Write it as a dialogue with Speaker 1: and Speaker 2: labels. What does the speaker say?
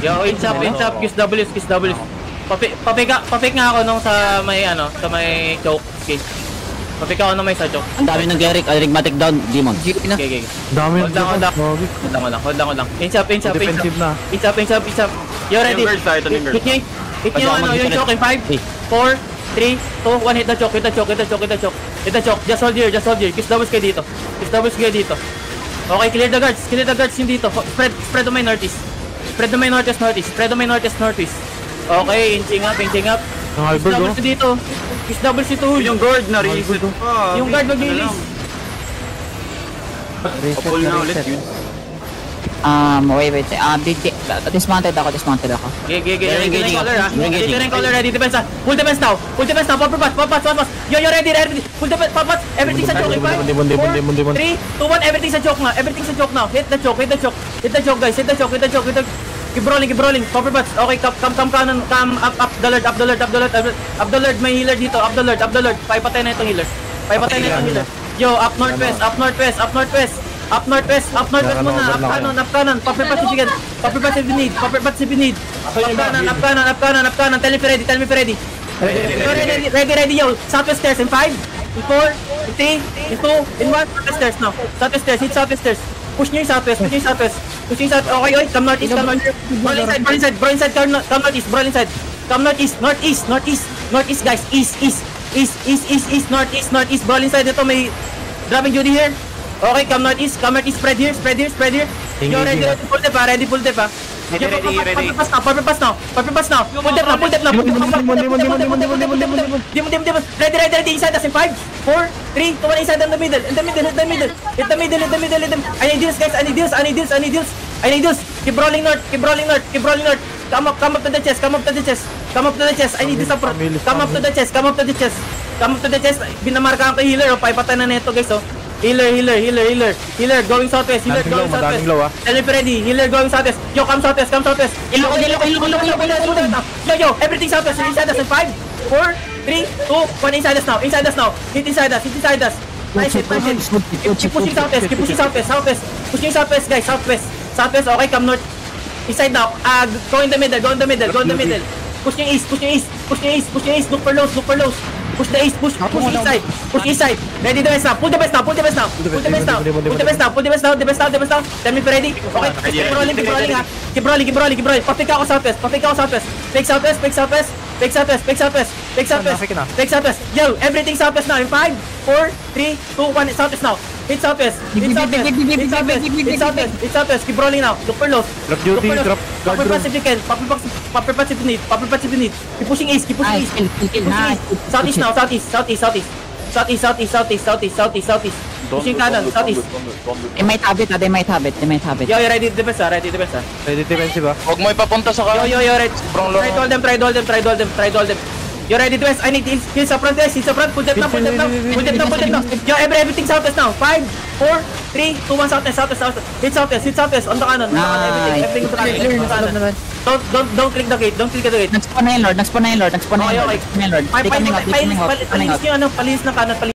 Speaker 1: Yo, inch up, inch up, kiss W, kiss W. Papi, papika, papik nga ako nung sa may ano, sa may choke. Okay. Papik ako nung may sa choke.
Speaker 2: Ang dami ng Garrick, Enigmatic down, Demon.
Speaker 1: Okay, okay.
Speaker 3: Dami
Speaker 1: Hold lang, hold lang. Hold lang, hold lang, hold lang, hold lang. Inch up, inch up, inch up. Inch up, inch up, inch up. You ready? Hit nyo, hit nyo ano, yung choke in 5, 4, 3, 2, 1, hit the choke, hit the choke, hit the choke, hit the choke. Hit the choke, just hold here, just hold here. Kiss doubles kayo dito. Kiss doubles kayo dito. Okay, clear the guards, clear the guards yung dito. Spread, spread to my northeast. Spread my northeast, northeast. Spread my northeast, northeast. Okay, inching up, inching up.
Speaker 3: Ang
Speaker 1: doubles
Speaker 3: oh.
Speaker 1: dito. Kiss doubles ito.
Speaker 4: Yung guard na reset pa.
Speaker 1: Yung guard mag-release.
Speaker 4: Kapul na ulit yun.
Speaker 2: Um, wait, wait. Um, di, di, dismounted ako, dismounted ako.
Speaker 1: Okay, okay, okay.
Speaker 2: Ready,
Speaker 1: Ready, ready,
Speaker 2: ready,
Speaker 1: color, ha?
Speaker 2: ready.
Speaker 1: Ready, ready, color, ready, defense, ha? Full defense now. Full defense now. Pop, pass, pop, pass, pop, pass, Yo, yo, ready, ready. Full defense, pop, pass. Everything sa choke,
Speaker 3: Demon,
Speaker 1: five,
Speaker 3: demon, demon,
Speaker 1: four,
Speaker 3: demon, demon.
Speaker 1: three, two, one. Everything sa choke na. Everything sa choke now. Hit the choke, hit the choke. Hit the choke, guys. Hit the choke, hit the choke, hit the Keep rolling, keep rolling. Popper butts. Okay, come, come, come, kanan, come, up, up the lord, up the lord, up the lord, up the- up the lord. May healer dito, up the lord, up the lord. Paipatay na itong healer. Paipatay na itong healer. Yo, up northwest, up northwest, up northwest. Up northwest, up northwest muna, up
Speaker 3: ano, ano.
Speaker 1: kanan, up kanan. Popper butts if you can. Popper butts if you need, popper butts if you need. Up kanan, up kanan, up kanan, up kanan. Tell me if you're ready, tell me if you're ready. Ready, ready, ready, yo. Southwest stairs in 5, in 4, in 3, in 2, in 1. Southwest stairs now. Southwest stairs, hit southwest stairs. Push nyo yung southwest, push nyo yung southwest. Push nyo yung south. Okay, okay, come northeast, come northeast. Brawl inside, brawl inside, brawl inside, come, no- come northeast, brawl inside. Come northeast, northeast, northeast, northeast guys, east, east, east, east, east, east, northeast, northeast, brawl inside. Ito may dropping duty here. Okay, come northeast, come northeast, spread here, spread here, spread here. Yo, ready, ready, full dip ha, ready, full dip ha. Pagpipas na, pagpipas na, pagpipas na. Pull na, pull dep na. Demon, demon, demon, demon, demon, demon, demon, demon. Demon, demon, demon. Ready, ready, ready. Inside us in 5, 4, 3, 2, 1. Inside in the middle, in the middle, in the middle. In the middle, in the middle, in the middle. I need deals, guys. I need deals, I need deals, I need deals. I need deals. Keep rolling north, keep rolling north, keep rolling north. Come up, come up to the chest, come up to the chest. Come up to the chest. I need this approach. Come up to the chest, come up to the chest. Come up to the chest. Binamarkahan ko healer. Oh, paipatay na neto, guys. Oh. Healer, healer, healer, healer. Healer going southwest. Healer going southwest.
Speaker 3: low, ah.
Speaker 1: Tell me if you're ready. Healer going southwest. Yo, come southwest, come southwest.
Speaker 2: Iloko, iloko, iloko, iloko, iloko, iloko.
Speaker 1: Yo, yo, everything southwest. Inside us in 5, 4, 3, 2, 1. Inside us now. Inside us now. Hit inside us. Hit inside us. Nice hit, nice hit. Keep, pushing southwest. Keep pushing southwest. Southwest. Pushing southwest, guys. Southwest. Southwest. Okay, come north. Inside now. Uh, go in the middle. Go in the middle. Go in the middle. Push yung east. Push yung east. Push yung east. Push yung east. Look for lows. Look for lows. Push the east. Push. Push east side. Push east side. Ready the best now. Pull the best now. Pull the best now. Pull the best now. Pull the best now. Pull the best now. The best now. The best now. Tell me if you're ready. Okay. Keep rolling. Keep rolling ha. Keep rolling. Keep rolling. Keep rolling. Papika ako southwest. Papika ako southwest. Fake southwest. Fake southwest. Fake southwest. Fake southwest. Fake southwest.
Speaker 3: Traffic na.
Speaker 1: Fake southwest. Yo, everything southwest now. In 5, 4, 3, 2, 1. Southwest now. Hit southwest. Hit southwest. Hit southwest. Hit southwest. Hit southwest. Keep rolling now. Look for lows.
Speaker 3: Drop duty,
Speaker 1: Look for lows.
Speaker 3: drop room.
Speaker 1: pass if you can. Pass. Popper pass if you need. Popper pass if you need. Keep pushing east. Keep pushing
Speaker 2: Nice,
Speaker 1: east. Keep pushing east. Southeast now. Southeast. Southeast. Southeast. Southeast. Southeast. Southeast. Southeast. Southeast. Southeast. Pushing kanan. Southeast.
Speaker 2: They might have it, ah, they might have it, they might have it.
Speaker 1: Yo, you ready defense ah. Ready defense ah.
Speaker 3: Ready defensive ah.
Speaker 4: Huwag mo ipapunta sa
Speaker 1: Yo,
Speaker 4: kanan.
Speaker 1: yo, yo.
Speaker 4: Sobrang long.
Speaker 1: Try to hold them, try to hold them, try to hold them, try to hold them. You're ready to rest. I need heals. Heals up front, guys. Heals up front. Pull jump now. Pull jump now. Pull jump now. Pull jump now. Yo, every, everything southwest now. 5, 4, 3, 2, 1. Southwest, southwest, southwest. Hit southwest. Hit southwest. On the canon.
Speaker 2: Nice.
Speaker 1: Everything on the canon. Don't, don't, don't click the gate. Don't click the gate.
Speaker 2: Nagspawn na yun, Lord. Nagspawn na yun, Lord. Next Nagspawn na
Speaker 1: yun,
Speaker 2: oh, Lord.
Speaker 1: Okay,
Speaker 2: okay.
Speaker 1: Palinis yung ano. Palinis ng canon.